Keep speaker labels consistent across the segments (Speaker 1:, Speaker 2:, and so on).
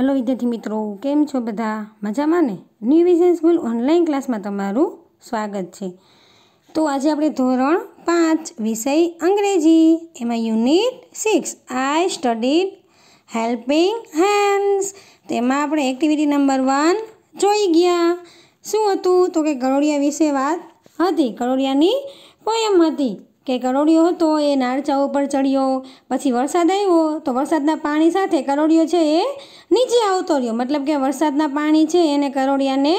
Speaker 1: Hello વિદ્યાર્થી મિત્રો, કેમ છો બધા? મજામાં ને? ન્યૂ વિઝન સ્કૂલ ઓનલાઈન ક્લાસમાં તમારું સ્વાગત છે. તો આજે આપણે ધોરણ પાંચ, વિષય અંગ્રેજી. એમાં unit six I studied helping hands તેમાં આપણે એક્ટિવિટી નંબર વન જોઈ ગયા. શું હતું? તો કે ગરોડિયા વિશે વાત હતી. ગરોડિયાની પોયમ હતી. કે કરોડિયો હતો, એ નાળચા ઉપર ચડ્યો. પછી વરસાદ આવ્યો, તો વરસાદના પાણી સાથે કરોડિયો છે એ નીચે આવતો રહ્યો. મતલબ કે વરસાદના પાણી છે એને કરોડિયાને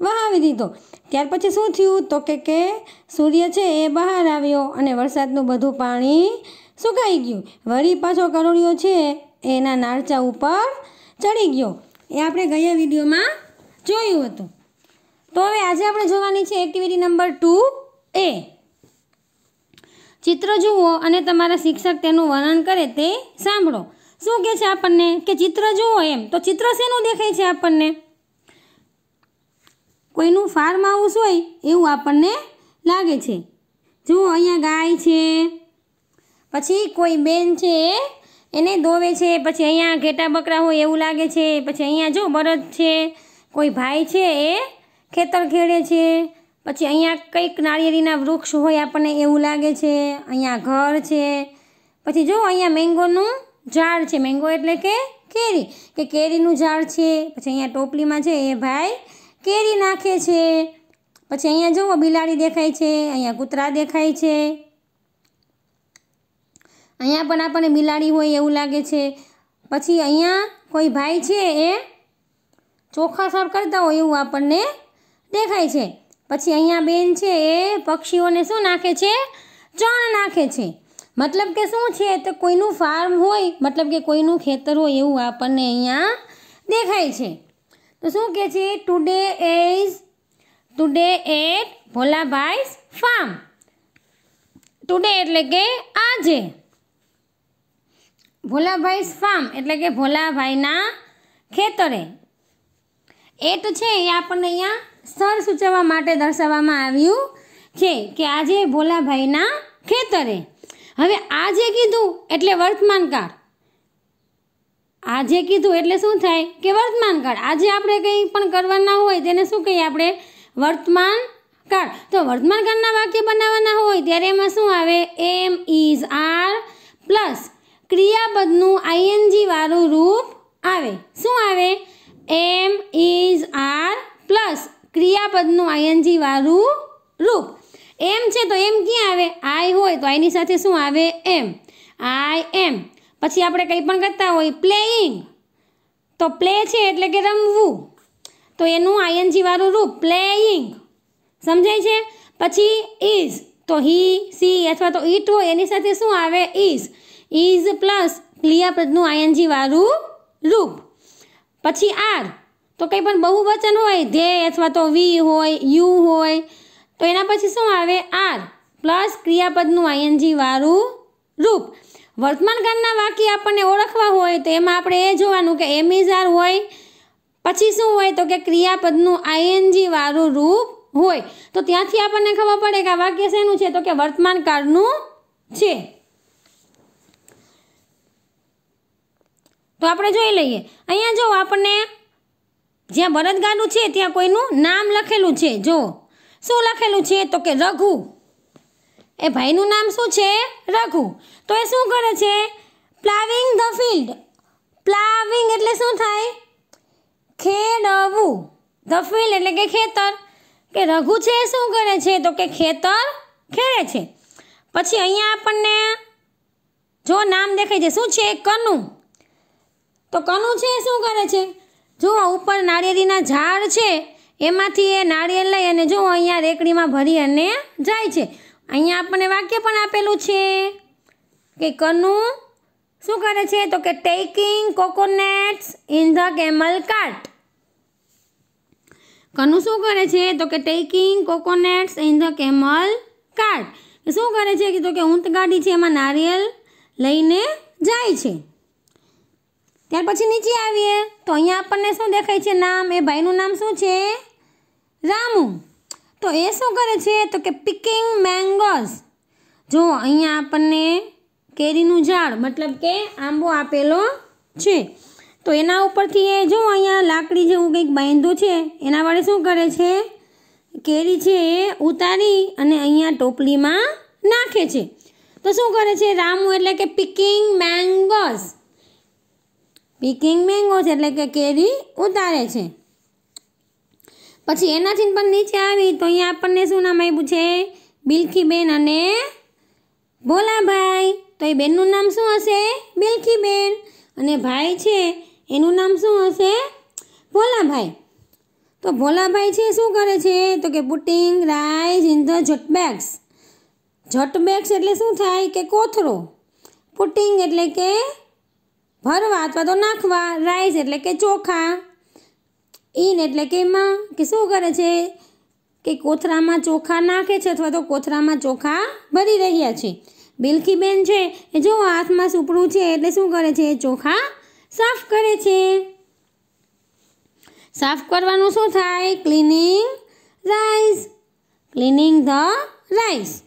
Speaker 1: વહાવી દીધો. ત્યાર પછી શું થયું? તો કે કે સૂર્ય છે એ બહાર આવ્યો અને વરસાદનું બધું પાણી સુકાઈ ગયું. વળી પાછો કરોડિયો છે એના નાળચા ઉપર ચડી ગયો. એ આપણે ગયા વિડીયોમાં જોયું હતું. તો હવે આજે આપણે જોવાની છે એક્ટિવિટી નંબર ટુ એ ચિત્ર જુઓ અને તમારા શિક્ષક તેનું વર્ણન કરે તે સાંભળો. શું કહે છે આપણને? કે ચિત્ર જુઓ એમ. તો ચિત્ર શેનું દેખાય છે આપણને? કોઈનું ફાર્મ હાઉસ હોય એવું આપણને લાગે છે. જુઓ, અહીંયા ગાય છે. પછી કોઈ બેન છે, એને દોવે છે. પછી અહીંયા ઘેટા બકરા હોય એવું લાગે છે. પછી અહીંયા જો બળદ છે, કોઈ ભાઈ છે, એ ખેતર ખેડે છે. પછી અહીંયા કંઈક નાળિયેરીના વૃક્ષ હોય આપણને એવું લાગે છે, અહીંયા ઘર છે. પછી જો અહીંયા મેંગોનું ઝાડ છે, મેંગો એટલે કે કેરી. કે કેરીનું ઝાડ છે, પછી અહીંયા ટોપલીમાં છે, એ ભાઈ કેરી નાખે છે. પછી અહીંયા જુઓ, બિલાડી દેખાય છે, અહીંયા કૂતરા દેખાય છે. અહીંયા પણ આપણને બિલાડી હોય એવું લાગે છે. પછી અહીંયા કોઈ ભાઈ છે એ ચોખા સાફ કરતા હોય એવું આપણને દેખાય છે. પછી અહીંયા બેન છે એ પક્ષીઓને શું નાખે છે? ચણ નાખે છે. મતલબ કે શું છે? તો કોઈનું ફાર્મ હોય, મતલબ કે કોઈનું ખેતર હોય એવું આપણને અહીંયા દેખાય છે. તો શું કહે છે? Today is today at Bholabhai's farm today એટલે કે આજે. ભોલાભાઈસ ફાર્મ એટલે કે ભોલાભાઈના ખેતરે. એટ છે એ આપણને અહીંયા સ્થળ સૂચવવા માટે દર્શાવવામાં આવ્યું છે કે આજે ભોલાભાઈના ખેતરે. હવે આજે કીધું એટલે વર્તમાન કાળ. આજે કીધું એટલે શું થાય કે વર્તમાન કાળ? આજે આપણે કંઈ પણ કરવાના હોય તેને શું કહીએ આપણે? વર્તમાન કાળ. તો વર્તમાન કાળના વાક્ય બનાવવાના હોય ત્યારે એમાં શું આવે? એમ ઇઝ આર પ્લસ ક્રિયાપદનું આઈએનજી વાળું રૂપ આવે. શું આવે? એમ ઇઝ આર પ્લસ ક્રિયાપદનું આઈએનજી વાળું રૂપ એમ છે તો એમ ક્યાં આવે? આઈ હોય તો આઈની સાથે શું આવે? એમ. આઈ એમ. પછી આપણે કંઈ પણ કરતા હોય, પ્લેઇંગ. તો પ્લે છે એટલે કે રમવું. તો એનું આઈએનજી વાળું રૂપ પ્લેઇંગ. સમજાય છે? પછી ઇઝ તો હી, સી અથવા તો ઇટ હોય, એની સાથે શું આવે? ઇઝ ઇઝ પ્લસ ક્રિયાપદનું આઈએનજી વાળું રૂપ પછી આર. તો કંઈ પણ બહુવચન હોય, ધ્યેય અથવા તો વી હોય, યુ હોય, તો એના પછી શું આવે? આર. પ્લસ ક્રિયાપદનું આઈએનજી વાળું રૂપ. વર્તમાન કાળના વાક્ય આપણને ઓળખવા હોય તો એમાં આપણે એ જોવાનું કે એમ આર હોય. પછી શું હોય તો કે ક્રિયાપદનું આઈએનજી વાળું રૂપ હોય. તો ત્યાંથી આપણને ખબર પડે કે આ વાક્ય શેનું છે? તો કે વર્તમાન કાળનું છે. તો આપણે જોઈ લઈએ. અહીંયા જો આપણને જ્યાં બળદગાડું છે, ત્યાં કોઈનું નામ લખેલું છે. જો, શું લખેલું છે? તો કે રઘુ. એ ભાઈનું નામ શું છે? રઘુ. તો એ શું કરે છે? Ploughing the field. પ્લાવિંગ એટલે શું થાય? ખેડવું. ધ ફિલ્ડ એટલે કે ખેતર. કે રઘુ છે શું કરે છે? તો કે ખેતર ખેડે છે. પછી અહીંયા આપણને જો નામ દેખાય છે. શું છે? કનુ. તો કનુ છે શું કરે છે? જો ઉપર નાળિયેરીના ઝાડ છે, એમાંથી એ નાળિયેર લઈ અને જો અહીંયા રેકડીમાં ભરી અને જાય છે. અહીંયા આપણને વાક્ય પણ આપેલું છે કે કનુ શું કરે છે? તો કે taking coconuts in the camel cart Kanu શું કરે છે? તો કે taking coconuts in the camel cart શું કરે છે? કે તો કે ઊંટ ગાડી છે, એમાં નારિયેલ લઈને જાય છે. ત્યાર પછી નીચે આવીએ. તો અહીંયા આપણને શું દેખાય છે? નામ. એ ભાઈનું નામ શું છે? રામુ. તો એ શું કરે છે? તો કે પિકિંગ મેંગોઝ જો, અહીંયા આપણને કેરીનું ઝાડ, મતલબ કે આંબો આપેલો છે. તો એના ઉપરથી એ જો, અહીંયા લાકડી જેવું કંઈક બાંધ્યું છે. એના વડે શું કરે છે? કેરી છે એ ઉતારી અને અહીંયા ટોપલીમાં નાખે છે. તો શું કરે છે? રામુ એટલે કે પિકિંગ મેંગોઝ પિકિંગ મેંગોઝ એટલે કે કેરી ઉતારે છે. પછી એનાથી પણ નીચે આવી તો અહીંયા આપણને શું નામ આપ્યું છે? બિલખીબેન અને ભોલાભાઈ. તો એ બેનનું નામ શું હશે? બિલખીબેન. અને ભાઈ છે, એનું નામ શું હશે? ભોલાભાઈ. તો ભોલાભાઈ છે, શું કરે છે? તો કે putting rice in the jute bags jute bags એટલે શું થાય? કે કોથરો પુટિંગ એટલે કે ભરવા અથવા તો નાખવા રાઈસ એટલે કે ચોખા ઇન એટલે કે એમાં કે શું કરે છે? કે કોથરામાં ચોખા નાખે છે અથવા તો કોથરામાં ચોખા ભરી રહ્યા છે. બિલકીબેન છે, એ જો હાથમાં સુપડું છે એટલે શું કરે છે? ચોખા સાફ કરે છે. સાફ કરવાનું શું થાય? Cleaning rice cleaning the rice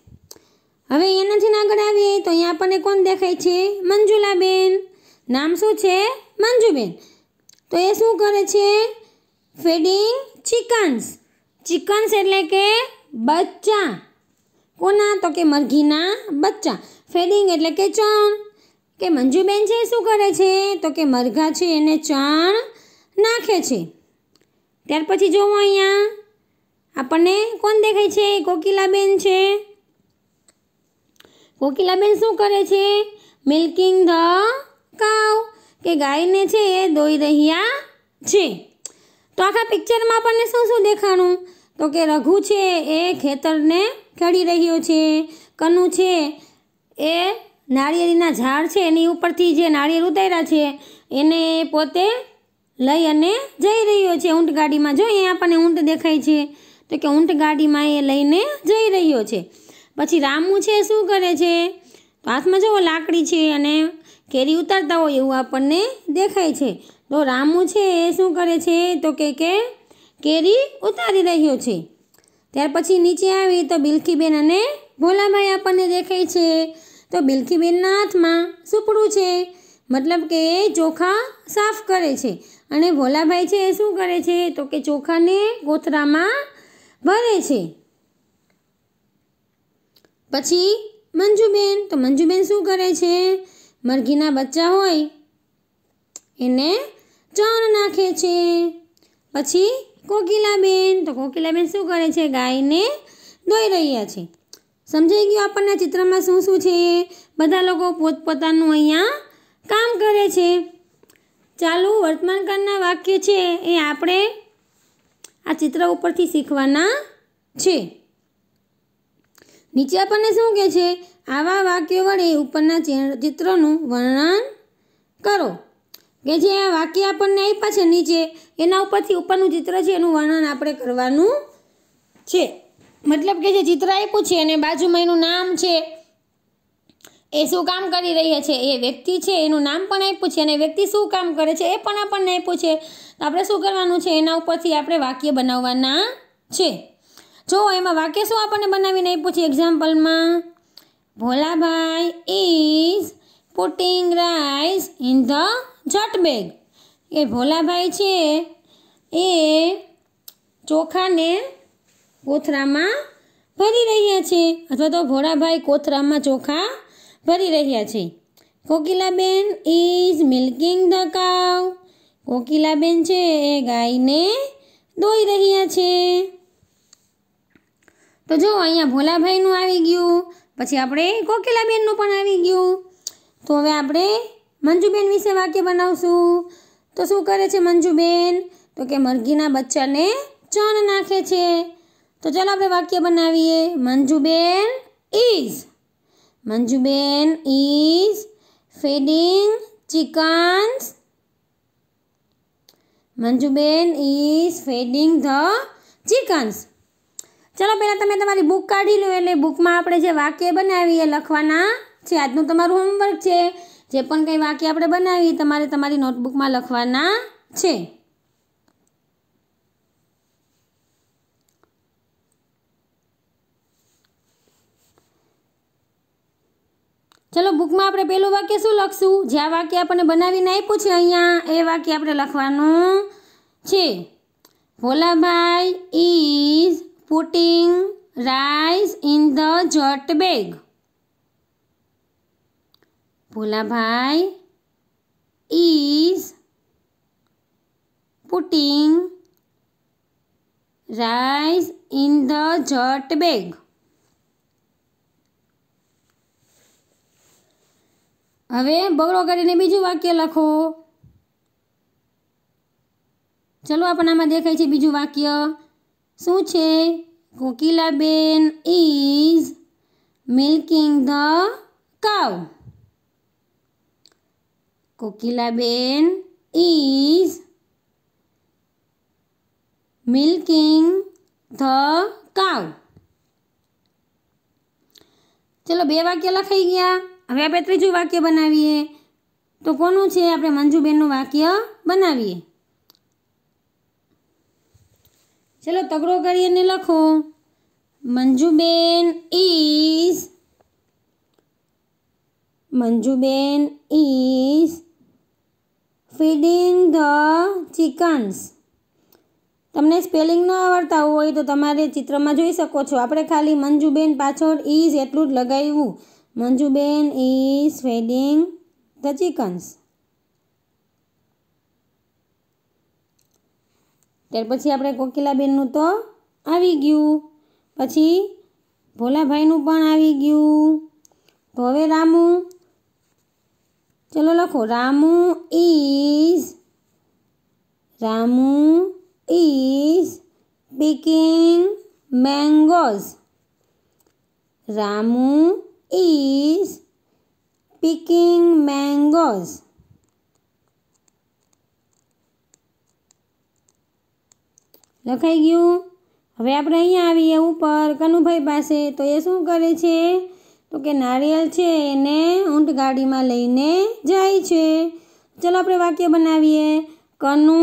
Speaker 1: હવે એનાથી આગળ આવીએ તો અહીંયા આપણને કોણ દેખાય છે? મંજુલાબેન. નામ શું છે? મંજુબેન. તો એ શું કરે છે? Feeding chickens. ચિકન્સ એટલે કે બચ્ચા. કોના? તો કે મરઘીના બચ્ચા. ફેડિંગ એટલે કે ચણ. કે મંજુબેન છે શું કરે છે? તો કે મરઘા છે એને ચણ નાખે છે. ત્યાર પછી જોવો અહીંયા. આપણને કોણ દેખાય છે? કોકિલાબેન છે. કોકિલાબેન શું કરે છે? મિલ્કિંગ ધ કાવ કે ગાયને છે એ દોઈ રહ્યા છે. તો આખા પિક્ચરમાં આપણને શું શું દેખાણું? તો કે રઘુ છે એ ખેતરને ખેડી રહ્યો છે. કનુ છે એ નાળિયેરીના ઝાડ છે. એની ઉપરથી જે નાળિયેર ઉતાર્યા છે, એને પોતે લઈ અને જઈ રહ્યો છે. ઊંટ ગાડીમાં જો અહીંયા આપણને ઊંટ દેખાય છે, તો કે ઊંટ ગાડીમાં એ લઈને જઈ રહ્યો છે. પછી રામુ છે શું કરે છે? તો હાથમાં જુઓ લાકડી છે અને કેરી ઉતારતા હોય એવું આપણને દેખાય છે. તો રામુ છે એ શું કરે છે? તો કે કે કેરી ઉતારી રહ્યો છે. ત્યાર પછી નીચે આવી તો બિલખીબેન અને ભોલાભાઈ આપણને દેખાય છે. તો બિલખીબેનના હાથમાં સુપડું છે. મતલબ કે એ ચોખા સાફ કરે છે. અને ભોલાભાઈ છે એ શું કરે છે? તો કે ચોખાને કોથરામાં ભરે છે. પછી મંજુબેન, તો મંજુબેન શું કરે છે? મરઘીના બચ્ચા હોય, એને ચણ નાખે છે. પછી કોકિલાબેન, તો કોકિલાબેન શું કરે છે? ગાયને દોઈ રહ્યા છે. સમજાઈ ગયું આપણને ચિત્રમાં શું શું છે? બધા લોકો પોતપોતાનું અહીંયા કામ કરે છે. ચાલુ વર્તમાનકાળના વાક્ય છે, એ આપણે આ ચિત્ર ઉપરથી શીખવાના છે. નીચે આપણને શું કહે છે? આવા વાક્યો વડે ઉપરના ચિત્રનું વર્ણન કરો. કે જે આ વાક્ય આપણને આપ્યા છે નીચે. એના ઉપરથી ઉપરનું ચિત્ર છે, એનું વર્ણન આપણે કરવાનું છે. મતલબ કે જે ચિત્ર આપ્યું છે અને બાજુમાં એનું નામ છે, એ શું કામ કરી રહ્યા છે? એ વ્યક્તિ છે, એનું નામ પણ આપ્યું છે અને વ્યક્તિ શું કામ કરે છે, એ પણ આપણને આપ્યું છે. આપણે શું કરવાનું છે? એના ઉપરથી આપણે વાક્ય બનાવવાના છે. જો, એમાં વાક્ય શું આપણને બનાવીને આપ્યું છે એક્ઝામ્પલમાં Bholabhai is putting rice in the jute bag એ ભોલાભાઈ છે, એ ચોખાને કોથરામાં ભરી રહ્યા છે, અથવા તો ભોળાભાઈ કોથરામાં ચોખા ભરી રહ્યા છે. Kokilaben is milking the cow Kokilaben છે, એ ગાયને દોઈ રહ્યા છે. તો જો અહીંયા ભોલાભાઈનું આવી ગયું, પછી આપણે કોકિલાબેનનું પણ આવી ગયું. તો હવે આપણે મંજુબેન વિશે વાક્ય બનાવશું. તો શું કરે છે મંજુબેન? તો કે મરઘીના બચ્ચાને ચણ નાખે છે. તો ચાલો આપણે વાક્ય બનાવીએ. Manjuben is. Manjuben is feeding chickens. Manjuben is feeding the chickens. ચલો પહેલાં તમે તમારી બુક કાઢી લો, એટલે બુકમાં આપણે જે વાક્ય બનાવીએ લખવાના છે, આજનું તમારું હોમવર્ક છે. જે પણ કંઈ વાક્ય આપણે બનાવીએ, તમારે તમારી નોટબુકમાં લખવાના છે. ચલો બુકમાં આપણે પહેલું વાક્ય શું લખશું? જે આ વાક્ય આપણને બનાવીને આપ્યું છે અહીંયા, એ વાક્ય આપણે લખવાનું છે. Bholabhai is putting rice in the jute bag Bholabhai is putting rice in the jute bag હવે બગડો કરીને બીજું વાક્ય લખો. ચલો આપણને આમાં દેખાય છે બીજું વાક્ય. શું છે Kokilaben is milking the cow Kokilaben is milking the cow ચલો બે વાક્ય લખાઈ ગયા હવે આપણે ત્રીજું વાક્ય બનાવીએ તો કોનું છે આપણે મંજુબેનનું વાક્ય બનાવીએ ચલો તગડો કરીને લખો. Manjuben is Manjuben is feeding the chickens. તમને સ્પેલિંગ ન આવડતા હોય તો તમારે ચિત્રમાં જોઈ શકો છો. આપણે ખાલી મંજુબેન પાછળ ઇઝ એટલું જ લગાવ્યું. Manjuben is feeding the chickens. ત્યાર પછી આપણે કોકિલાબેનનું તો આવી ગયું. પછી ભોલાભાઈનું પણ આવી ગયું. તો હવે રામુ, ચલો લખો. Ramu is Ramu is picking mangoes. Ramu is picking mangoes લખાઈ ગયું? હવે આપણે અહીંયા આવીએ ઉપર કનુભાઈ પાસે. તો એ શું કરે છે? તો કે નારિયેળ છે એને ઊંટ ગાડીમાં લઈને જાય છે. ચલો આપણે વાક્ય બનાવીએ. કનુ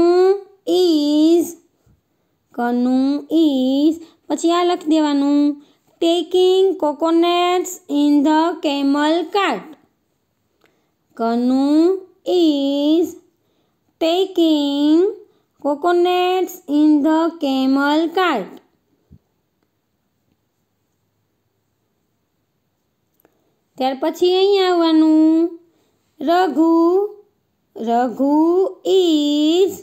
Speaker 1: ઇઝ કનુ ઇઝ પછી આ લખી દેવાનું. Taking coconuts in the camel cart Kanu is taking coconuts in the camel cart ત્યાર પછી અહીંયા આવવાનું Raghu. Raghu is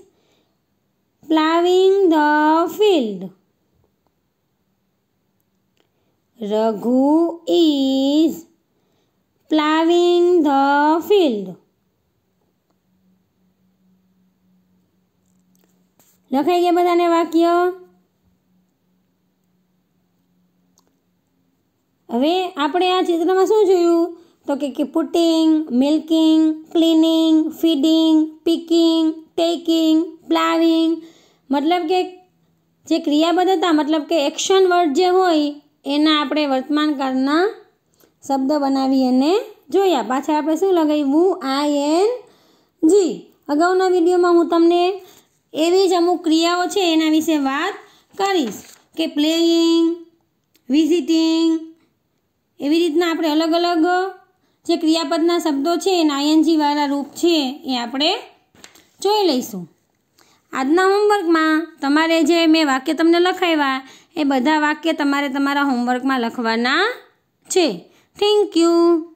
Speaker 1: ploughing the field. Raghu is ploughing the field. લખાઈ ગયા બધાને વાક્ય? હવે આપણે આ ચિત્રમાં શું જોયું? તો કે putting, milking, cleaning, feeding, picking, taking, ploughing. મતલબ કે જે ક્રિયાપદ હતા મતલબ કે એક્શન વર્ડ જે હોય, એના આપણે વર્તમાન કાળના શબ્દ બનાવી અને જોયા. પાછળ આપણે શું લગાવ્યું? I N G. અગાઉના વિડીયોમાં હું તમને એવી જ અમુક ક્રિયાઓ છે એના વિશે વાત કરીશ કે પ્લેઇંગ વિઝિટિંગ એવી રીતના આપણે અલગ અલગ જે ક્રિયાપદના શબ્દો છે એના આઈએનજીવાળા રૂપ છે એ આપણે જોઈ લઈશું. આજના હોમવર્કમાં તમારે જે મેં વાક્ય તમને લખાવ્યા, એ બધા વાક્ય તમારે તમારા હોમવર્કમાં લખવાના છે. Thank you